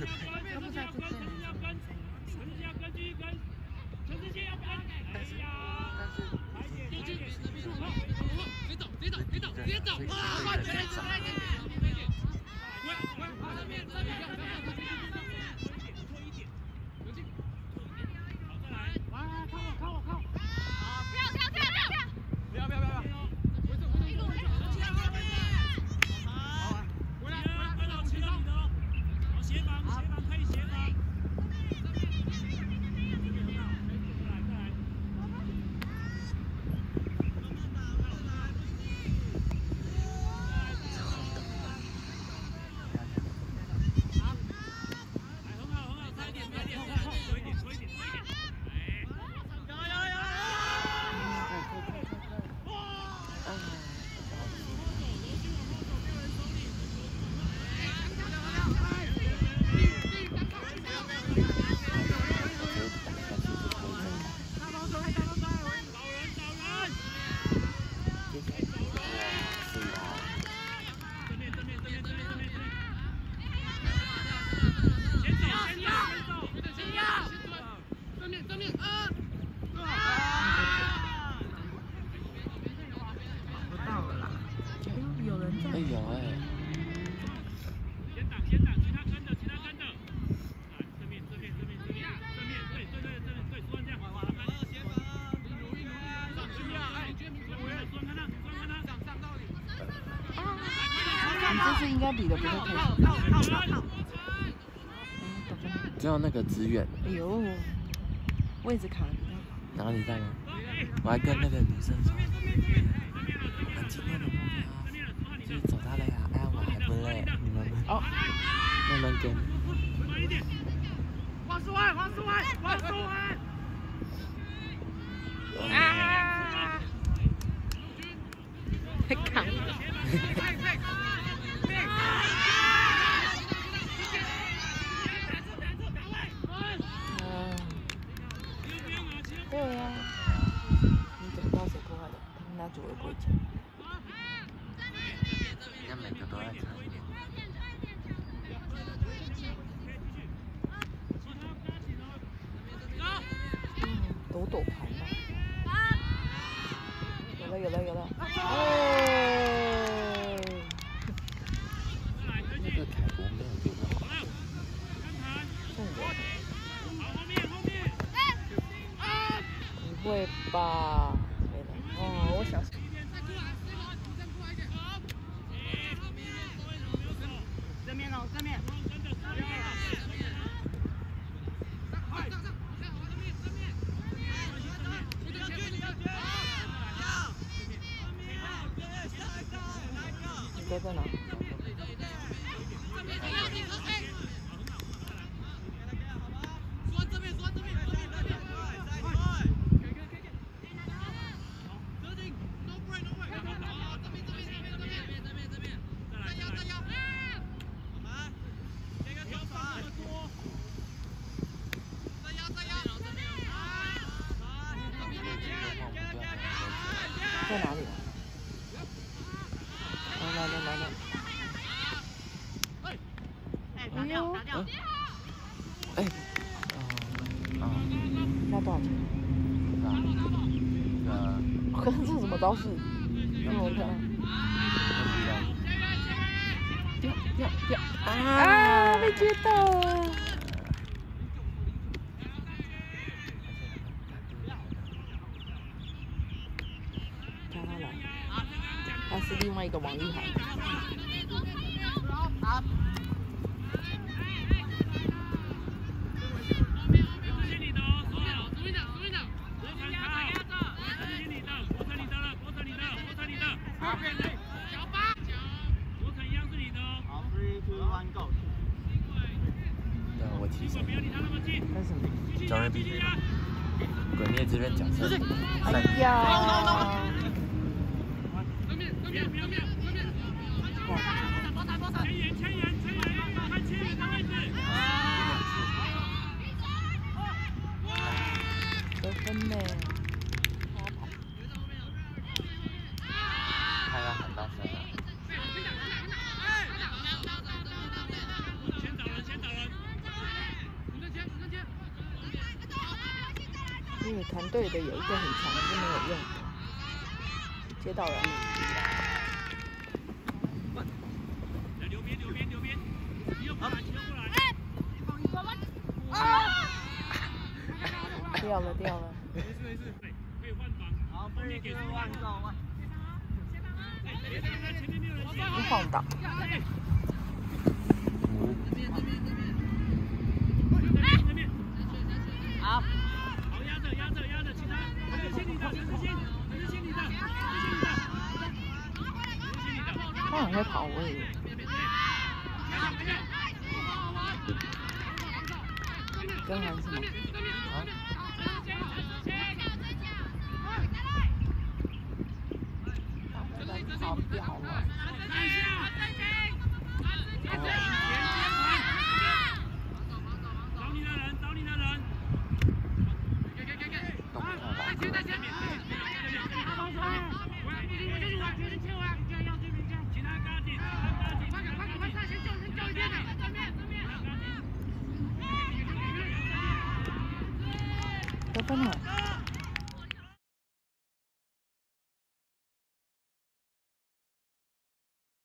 他不在这边，但是但是已经已经是别走，别走，别走，别走！啊应该比的不会太只有那个资源。哎呦，位置卡的比较好。然后你在吗？我还跟那个女生说，我们今天的目标就是走到了呀。哎呀，我还不累，你们哦，慢慢跟。王思文，王思文，王思文。啊！太卡了。对呀，你怎么到谁破坏的？他们拿主为过奖。人家每个都爱看。躲躲牌嘛。有了有了有了。哦。那个凯博没有丢过。送我。不会吧？没了。哦，我小心。正面哦，正面。哎呦！哎，啊啊！那多少钱？那个，我看这是什么招式？让我看。掉掉掉！啊！被接到。叫他来，他是另外一个王一涵。对，我提神。干什么？招人比鬼灭之刃角色。哎呀！得分呢。他要很大声啊！团队的有一个很强是没有用的，接到了。留边留边留边，又过来又过来。掉了掉了。没事没事，可以换防。好，后面给换走啊。别前面没有人接。晃倒。好，好压着压着压着，其他陈志新你的，陈志新，陈志新你的，陈志新你的，陈志新你的。他很会跑，我以为。跟还是什么？啊？好掉了。找你的人，找你的人。动不动吧。其他赶紧，快点快点快上前救人救一边的，正面正面。真的。